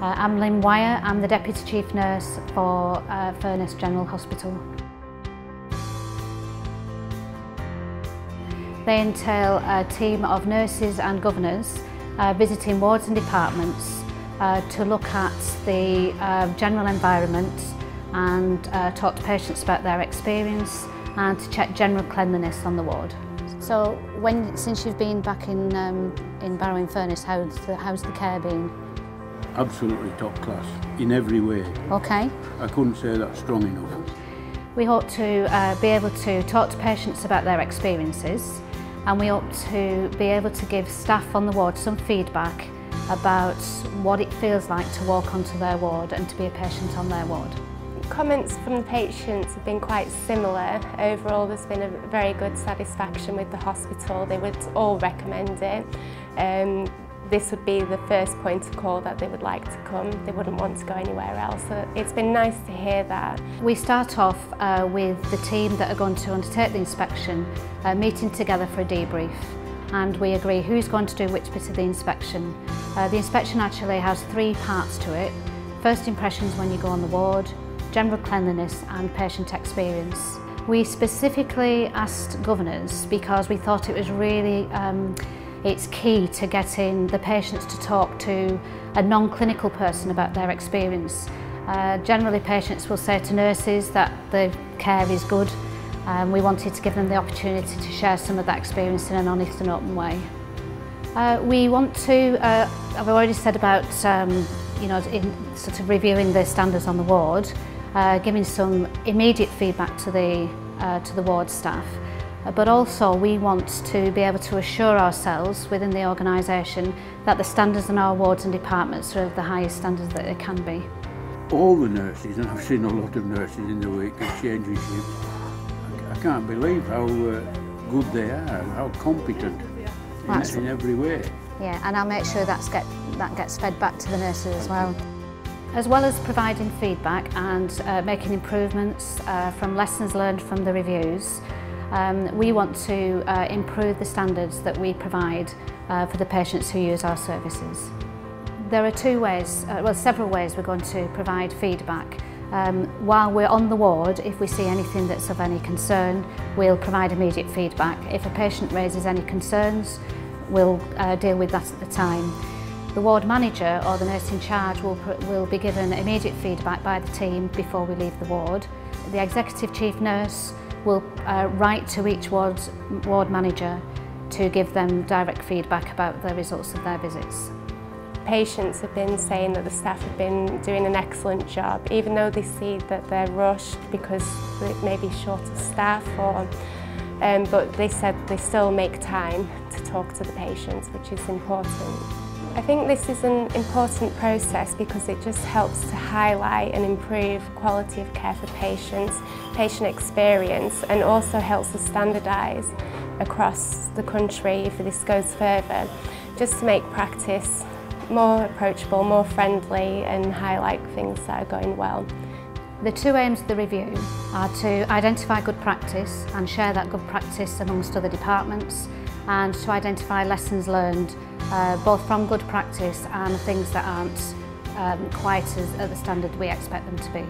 Uh, I'm Lynn Wire, I'm the Deputy Chief Nurse for uh, Furness General Hospital. They entail a team of nurses and governors uh, visiting wards and departments uh, to look at the uh, general environment and uh, talk to patients about their experience and to check general cleanliness on the ward. So when since you've been back in um, in Barrow-in-Furness, how's the, how's the care been? absolutely top class in every way. Okay. I couldn't say that strong enough. We ought to uh, be able to talk to patients about their experiences and we ought to be able to give staff on the ward some feedback about what it feels like to walk onto their ward and to be a patient on their ward. Comments from the patients have been quite similar. Overall, there's been a very good satisfaction with the hospital. They would all recommend it. Um, this would be the first point of call that they would like to come. They wouldn't want to go anywhere else. So it's been nice to hear that. We start off uh, with the team that are going to undertake the inspection uh, meeting together for a debrief and we agree who's going to do which bit of the inspection. Uh, the inspection actually has three parts to it. First impressions when you go on the ward, general cleanliness and patient experience. We specifically asked governors because we thought it was really um, it's key to getting the patients to talk to a non-clinical person about their experience. Uh, generally patients will say to nurses that the care is good and we wanted to give them the opportunity to share some of that experience in an honest and open way. Uh, we want to, uh, I've already said about um, you know, in sort of reviewing the standards on the ward, uh, giving some immediate feedback to the, uh, to the ward staff. Uh, but also we want to be able to assure ourselves within the organisation that the standards in our wards and departments are of the highest standards that they can be. All the nurses, and I've seen a lot of nurses in the week of changing shifts, I can't believe how uh, good they are, how competent in, in every way. Yeah, and I'll make sure that's get, that gets fed back to the nurses as well. As well as providing feedback and uh, making improvements uh, from lessons learned from the reviews, Um, we want to uh, improve the standards that we provide uh, for the patients who use our services. There are two ways, uh, well several ways we're going to provide feedback. Um, while we're on the ward, if we see anything that's of any concern, we'll provide immediate feedback. If a patient raises any concerns, we'll uh, deal with that at the time. The ward manager or the nurse in charge will, will be given immediate feedback by the team before we leave the ward. The executive chief nurse will uh, write to each ward, ward manager to give them direct feedback about the results of their visits. Patients have been saying that the staff have been doing an excellent job, even though they see that they're rushed because they may be short of staff or um, but they said they still make time to talk to the patients, which is important. I think this is an important process because it just helps to highlight and improve quality of care for patients, patient experience and also helps to standardise across the country if this goes further, just to make practice more approachable, more friendly and highlight things that are going well. The two aims of the review are to identify good practice and share that good practice amongst other departments and to identify lessons learned uh, both from good practice and things that aren't um, quite as at the standard we expect them to be.